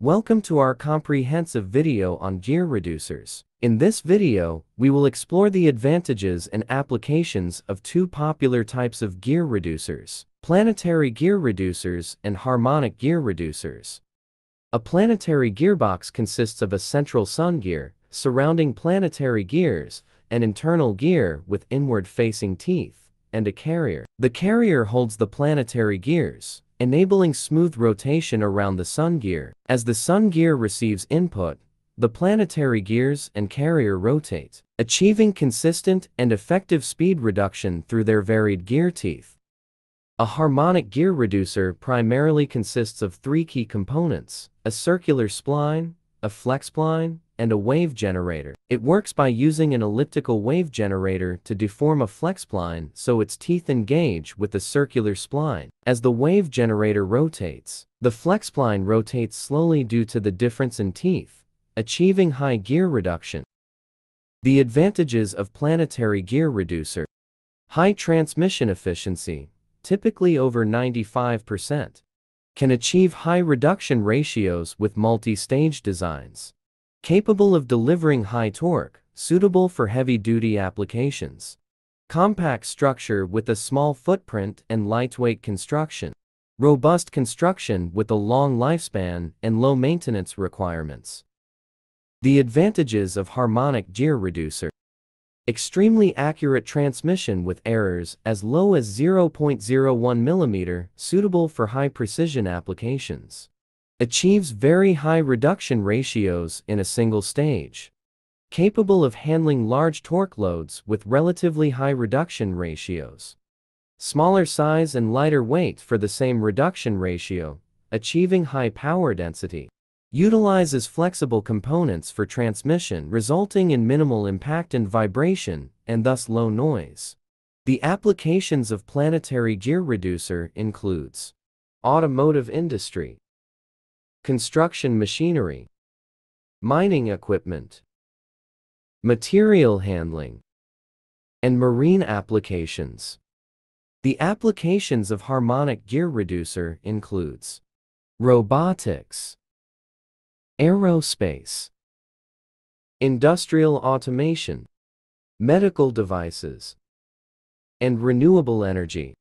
Welcome to our comprehensive video on gear reducers. In this video, we will explore the advantages and applications of two popular types of gear reducers, planetary gear reducers and harmonic gear reducers. A planetary gearbox consists of a central sun gear, surrounding planetary gears, an internal gear with inward-facing teeth, and a carrier. The carrier holds the planetary gears, enabling smooth rotation around the sun gear. As the sun gear receives input, the planetary gears and carrier rotate, achieving consistent and effective speed reduction through their varied gear teeth. A harmonic gear reducer primarily consists of three key components, a circular spline, a flex spline, and a wave generator. It works by using an elliptical wave generator to deform a flex spline so its teeth engage with the circular spline. As the wave generator rotates, the flex spline rotates slowly due to the difference in teeth, achieving high gear reduction. The advantages of planetary gear reducer. High transmission efficiency, typically over 95%, can achieve high reduction ratios with multi-stage designs capable of delivering high torque, suitable for heavy-duty applications. Compact structure with a small footprint and lightweight construction. Robust construction with a long lifespan and low maintenance requirements. The advantages of harmonic gear reducer. Extremely accurate transmission with errors as low as 0.01 mm, suitable for high precision applications achieves very high reduction ratios in a single stage. Capable of handling large torque loads with relatively high reduction ratios. Smaller size and lighter weight for the same reduction ratio, achieving high power density. Utilizes flexible components for transmission resulting in minimal impact and vibration, and thus low noise. The applications of planetary gear reducer includes automotive industry, construction machinery, mining equipment, material handling, and marine applications. The applications of harmonic gear reducer includes robotics, aerospace, industrial automation, medical devices, and renewable energy.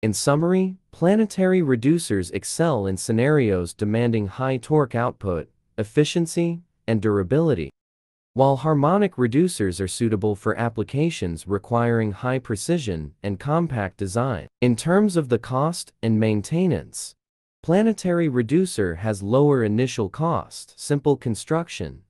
In summary, planetary reducers excel in scenarios demanding high torque output, efficiency, and durability, while harmonic reducers are suitable for applications requiring high precision and compact design. In terms of the cost and maintenance, planetary reducer has lower initial cost, simple construction,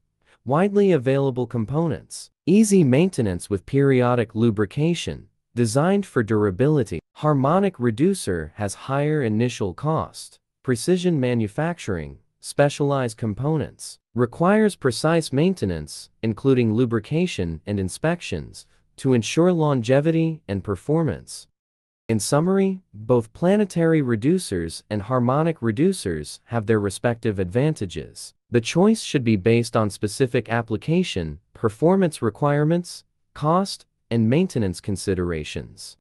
widely available components, easy maintenance with periodic lubrication, Designed for durability, Harmonic Reducer has higher initial cost, precision manufacturing, specialized components, requires precise maintenance, including lubrication and inspections, to ensure longevity and performance. In summary, both planetary reducers and harmonic reducers have their respective advantages. The choice should be based on specific application, performance requirements, cost, and maintenance considerations.